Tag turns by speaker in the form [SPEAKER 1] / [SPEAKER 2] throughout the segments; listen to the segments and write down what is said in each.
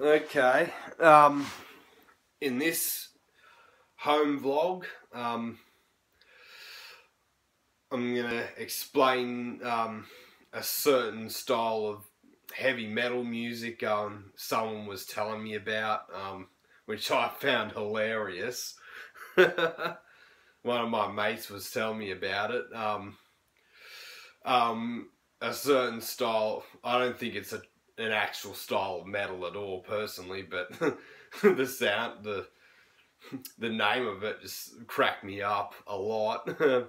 [SPEAKER 1] Okay. Um, in this home vlog, um, I'm gonna explain um, a certain style of heavy metal music um, someone was telling me about, um, which I found hilarious. One of my mates was telling me about it. Um, um, a certain style. I don't think it's a an actual style of metal at all, personally, but the sound, the the name of it just cracked me up a lot.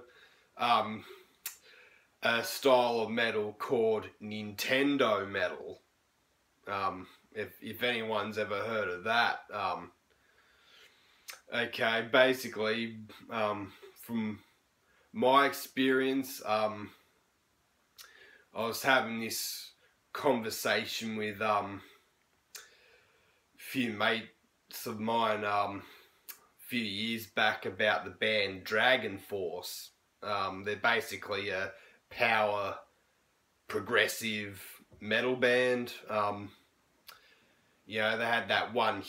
[SPEAKER 1] um, a style of metal called Nintendo metal. Um, if if anyone's ever heard of that, um, okay, basically, um, from my experience, um, I was having this conversation with um, a few mates of mine um, a few years back about the band Dragon Force. Um, they're basically a power progressive metal band. Um, you know, they had that one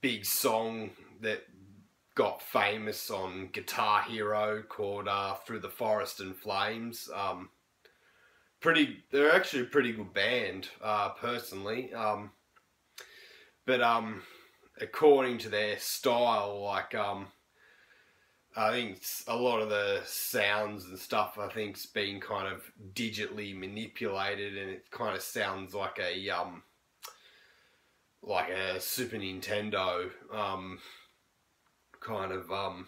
[SPEAKER 1] big song that got famous on Guitar Hero called uh, Through the Forest and Flames. Um, pretty. They're actually a pretty good band, uh, personally. Um, but um, according to their style, like um, I think a lot of the sounds and stuff I think's been kind of digitally manipulated, and it kind of sounds like a um, like a Super Nintendo um, kind of um,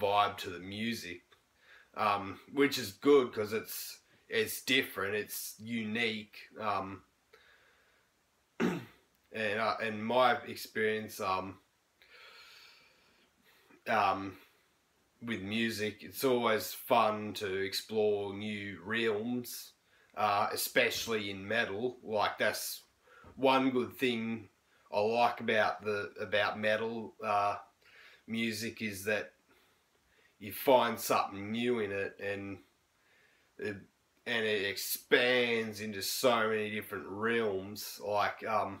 [SPEAKER 1] vibe to the music, um, which is good because it's it's different, it's unique. Um, and uh, in my experience, um, um, with music, it's always fun to explore new realms, uh, especially in metal. Like that's one good thing I like about the about metal uh, music is that you find something new in it, and it, and it expands into so many different realms. Like, um,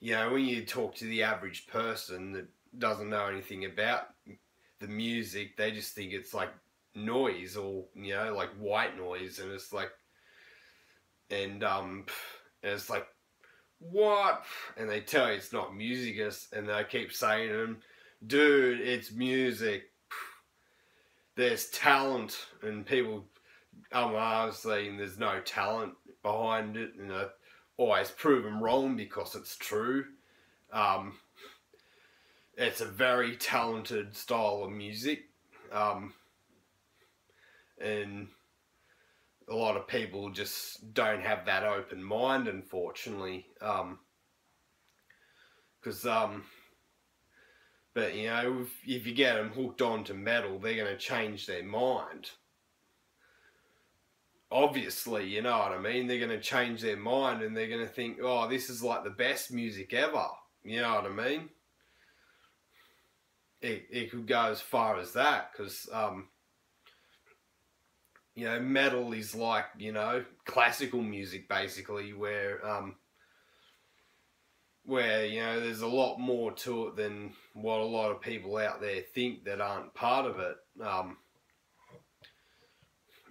[SPEAKER 1] you know, when you talk to the average person that doesn't know anything about the music, they just think it's like noise or, you know, like white noise. And it's like, and, um, and it's like, what? And they tell you it's not music, and they keep saying to them, dude, it's music. There's talent, and people I'm honestly, there's no talent behind it, and I always prove them wrong because it's true. Um, it's a very talented style of music, um, and a lot of people just don't have that open mind, unfortunately. Because, um, um, but you know, if, if you get them hooked on to metal, they're going to change their mind obviously, you know what I mean? They're going to change their mind and they're going to think, oh, this is like the best music ever. You know what I mean? It, it could go as far as that because, um, you know, metal is like, you know, classical music basically where, um, where, you know, there's a lot more to it than what a lot of people out there think that aren't part of it. Um,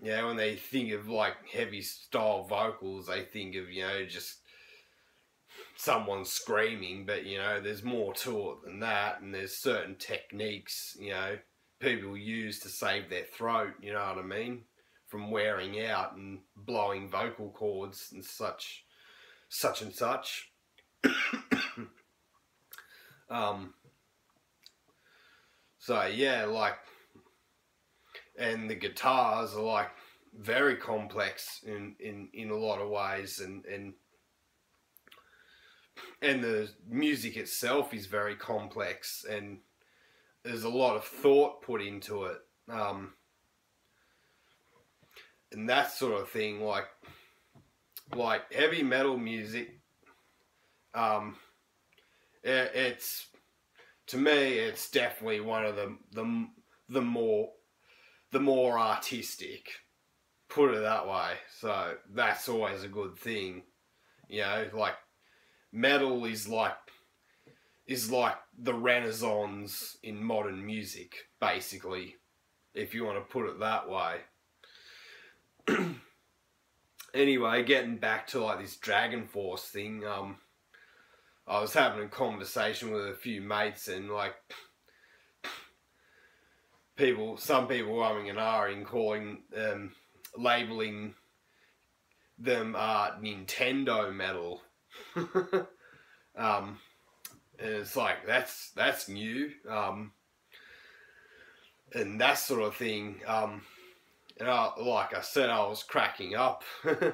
[SPEAKER 1] you know, when they think of like heavy style vocals, they think of, you know, just someone screaming, but you know, there's more to it than that, and there's certain techniques, you know, people use to save their throat, you know what I mean? From wearing out and blowing vocal cords and such, such and such. um, so yeah, like and the guitars are like very complex in, in, in a lot of ways and, and and the music itself is very complex and there's a lot of thought put into it um, and that sort of thing like like heavy metal music um, it, it's to me it's definitely one of the the, the more the more artistic. Put it that way. So that's always a good thing. You know, like metal is like is like the renaissance in modern music, basically, if you want to put it that way. anyway, getting back to like this Dragon Force thing, um, I was having a conversation with a few mates and like people, some people umming and ahhing, calling, um, labeling them uh, Nintendo metal. um, and it's like that's that's new, um, and that sort of thing. Um, and I, like I said, I was cracking up. and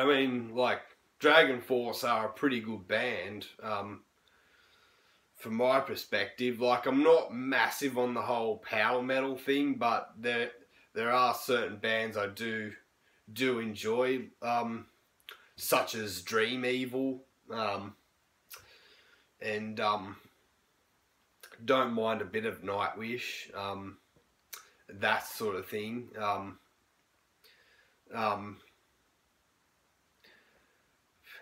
[SPEAKER 1] I mean, like Dragon Force are a pretty good band. Um, from my perspective, like I'm not massive on the whole power metal thing, but there there are certain bands I do do enjoy, um, such as Dream Evil, um, and um, don't mind a bit of Nightwish, um, that sort of thing. Um, um,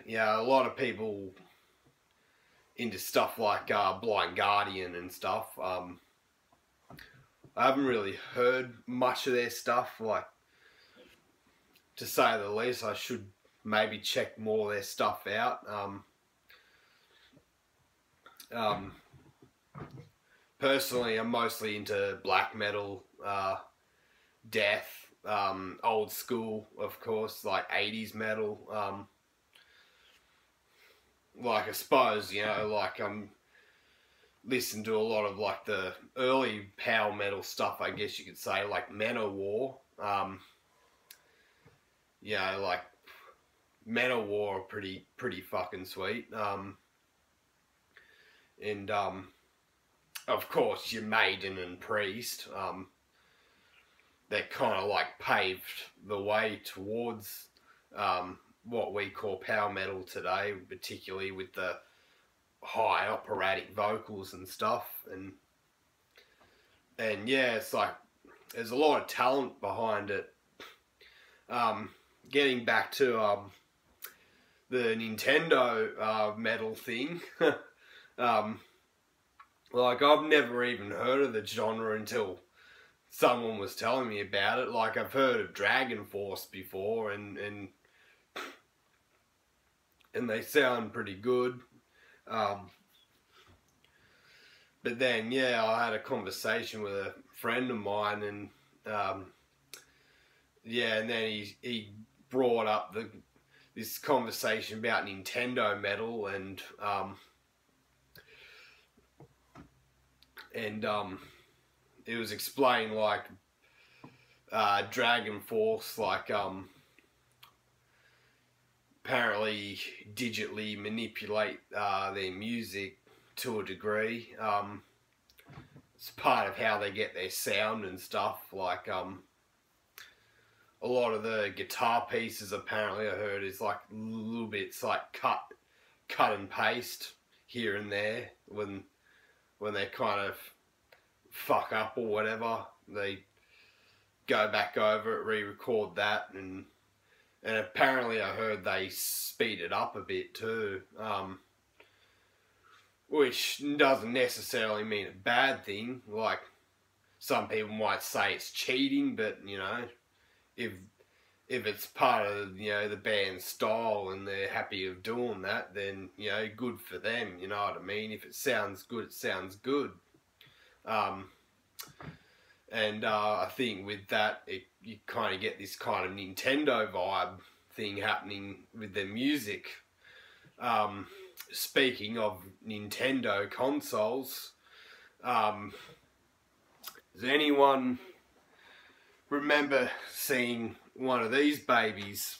[SPEAKER 1] yeah, a lot of people into stuff like uh, Blind Guardian and stuff. Um, I haven't really heard much of their stuff. Like, to say the least, I should maybe check more of their stuff out. Um, um, personally, I'm mostly into black metal, uh, death, um, old school, of course, like 80s metal. Um, like, I suppose, you know, like I'm listening to a lot of like the early power metal stuff, I guess you could say, like Manowar. Um, you know, like Manowar are pretty, pretty fucking sweet. Um, and um, of course your maiden and priest um, that kind of like paved the way towards um, what we call power metal today particularly with the high operatic vocals and stuff and and yeah it's like there's a lot of talent behind it um, getting back to um, the Nintendo uh, metal thing Um, like I've never even heard of the genre until someone was telling me about it. Like I've heard of Dragon Force before, and and and they sound pretty good. Um, but then, yeah, I had a conversation with a friend of mine, and um, yeah, and then he he brought up the this conversation about Nintendo metal and um, and um, it was explained like uh, Dragon Force, like um, apparently digitally manipulate uh, their music to a degree. Um, it's part of how they get their sound and stuff. Like um, a lot of the guitar pieces, apparently, I heard is like little bits like cut, cut and paste here and there when when they kind of fuck up or whatever, they go back over it, re-record that, and and apparently I heard they speed it up a bit too, um, which doesn't necessarily mean a bad thing. Like some people might say it's cheating, but you know, if if it's part of you know the band's style and they're happy of doing that, then you know good for them. You know what I mean? If it sounds good, it sounds good. Um, and uh, I think with that, it, you kind of get this kind of Nintendo vibe thing happening with their music. Um, speaking of Nintendo consoles, um, does anyone remember seeing one of these babies.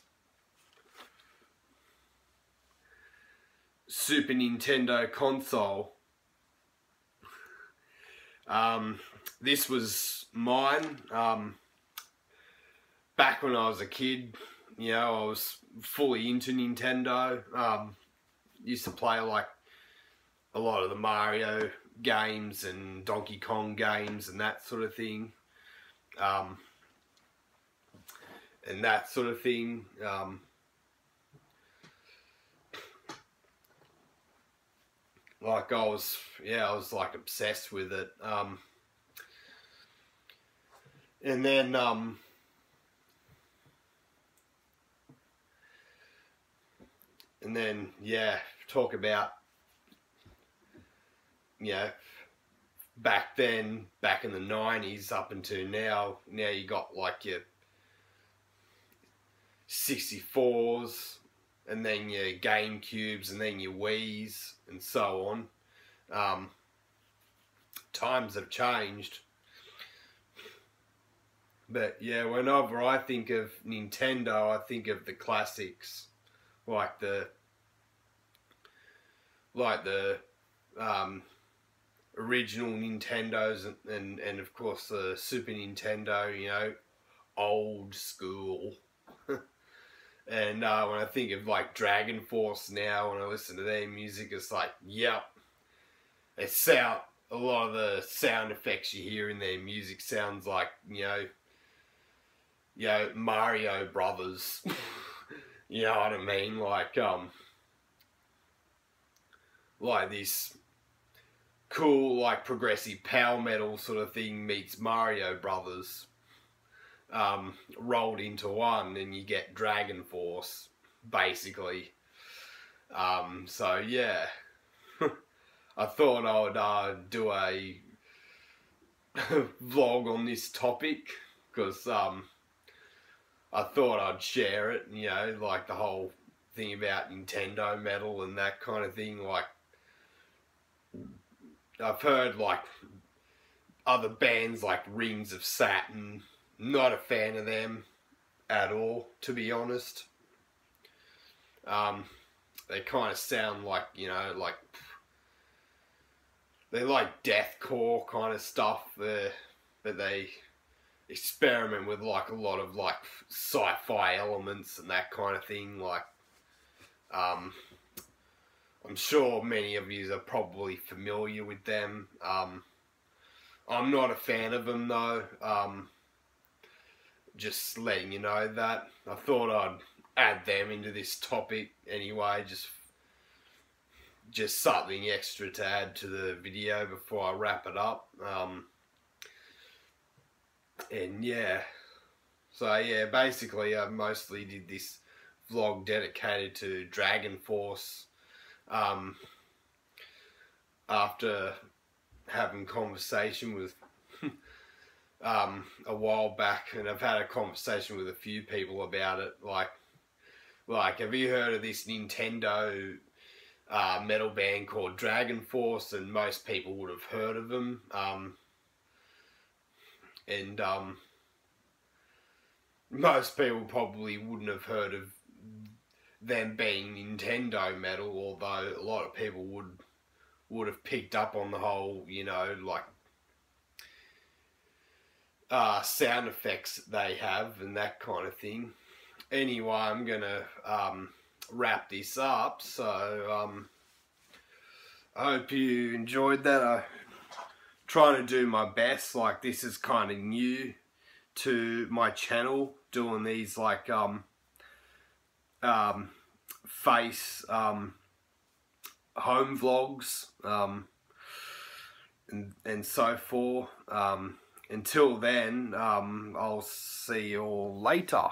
[SPEAKER 1] Super Nintendo console. Um, this was mine. Um, back when I was a kid, you know, I was fully into Nintendo. Um, used to play like a lot of the Mario games and Donkey Kong games and that sort of thing. Um, and that sort of thing. Um, like I was, yeah, I was like obsessed with it. Um, and then, um, and then, yeah, talk about, know, back then, back in the 90s up until now, now you got like your 64s, and then your GameCubes, and then your Wii's, and so on. Um, times have changed. But yeah, whenever I think of Nintendo, I think of the classics, like the, like the um, original Nintendos, and, and and of course the Super Nintendo. You know, old school. and uh, when I think of like Dragon Force now, when I listen to their music, it's like, yep, it sound a lot of the sound effects you hear in their music sounds like you know you know, Mario Brothers. you know what I mean? Like, um, like this cool, like progressive power metal sort of thing meets Mario Brothers, um, rolled into one, and you get Dragon Force, basically. Um, so yeah, I thought I would uh, do a vlog on this topic because um, I thought I'd share it, you know, like the whole thing about Nintendo metal and that kind of thing. Like, I've heard like other bands like Rings of Saturn. Not a fan of them at all, to be honest. Um, they kind of sound like you know, like they like deathcore kind of stuff. There, but they experiment with like a lot of like sci-fi elements and that kind of thing. Like, um, I'm sure many of you are probably familiar with them. Um, I'm not a fan of them though. Um, just letting you know that. I thought I'd add them into this topic anyway. Just just something extra to add to the video before I wrap it up. Um, and yeah, so yeah, basically I mostly did this vlog dedicated to Dragon Force. Um, after having conversation with um, a while back, and I've had a conversation with a few people about it. Like, like, have you heard of this Nintendo uh, metal band called Dragon Force? And most people would have heard of them. Um, and um, most people probably wouldn't have heard of them being Nintendo metal, although a lot of people would would have picked up on the whole, you know, like uh, sound effects they have and that kind of thing. Anyway, I'm gonna um, wrap this up. So um, I hope you enjoyed that. I trying to do my best. Like this is kind of new to my channel, doing these like um, um, face um, home vlogs um, and, and so forth. Um, until then, um, I'll see you all later.